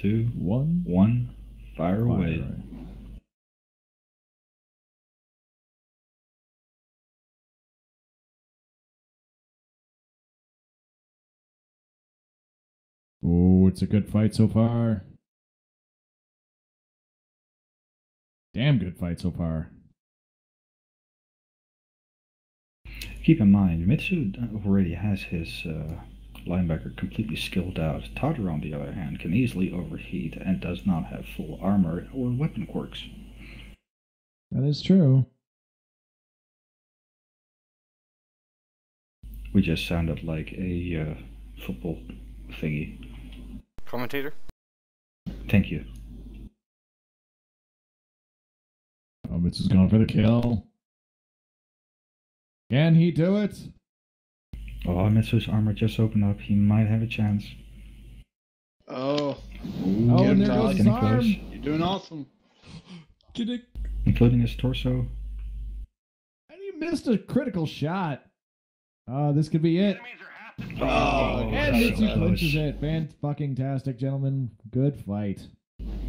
two, One. one. Fire away. Fire. Oh, it's a good fight so far. Damn good fight so far. Keep in mind, Mitsu already has his uh, linebacker completely skilled out. Totter, on the other hand, can easily overheat and does not have full armor or weapon quirks. That is true. We just sounded like a uh, football thingy. Commentator? Thank you. Oh, is going for the kill. Can he do it? Oh, Mitsu's armor just opened up. He might have a chance. Oh, Oh, and there goes his Getting arm. close. you're doing awesome. Can it- Including his torso. And he missed a critical shot. Oh, this could be it. Oh, And that's Mitsu close. clinches it. Fan fucking tastic, gentlemen. Good fight.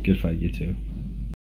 Good fight, you two.